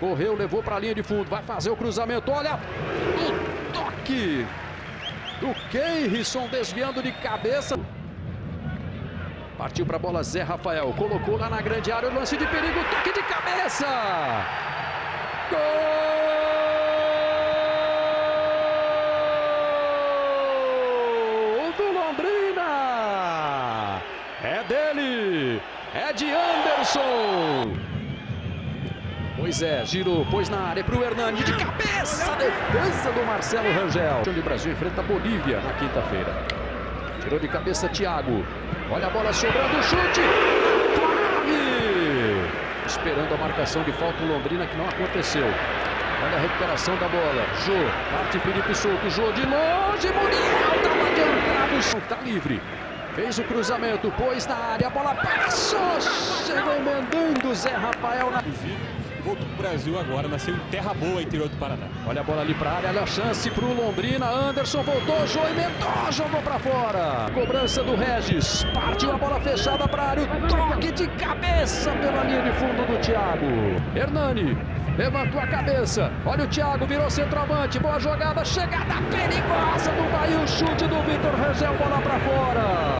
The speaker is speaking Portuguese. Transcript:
Correu, levou para a linha de fundo. Vai fazer o cruzamento. Olha o toque do Keirson desviando de cabeça. Partiu para a bola Zé Rafael. Colocou lá na grande área o lance de perigo. Toque de cabeça. Gol. É dele. É de Anderson. Moisés girou, pôs na área para o Hernani de cabeça. Defesa do Marcelo Rangel. O Brasil enfrenta a Bolívia na quinta-feira. Tirou de cabeça Thiago. Olha a bola sobrando, chute. Trave. Esperando a marcação de falta Londrina que não aconteceu. Olha a recuperação da bola. Jô, parte Felipe Souto. Jô de longe. Muriel estava adiantado. Está livre. Fez o cruzamento, pôs na área, a bola passou. Chegou emendando Zé Rafael na. Voltou para o Brasil agora, nasceu em Terra Boa, interior do Paraná. Olha a bola ali para a área, olha a chance para o Londrina. Anderson voltou, Jô emendou, jogou para fora. Cobrança do Regis, partiu a bola fechada para a área. O toque de cabeça pela linha de fundo do Thiago. Hernani levantou a cabeça. Olha o Thiago, virou centroavante. Boa jogada, chegada perigosa do Bahia. O chute do Vitor Rangel, bola para fora.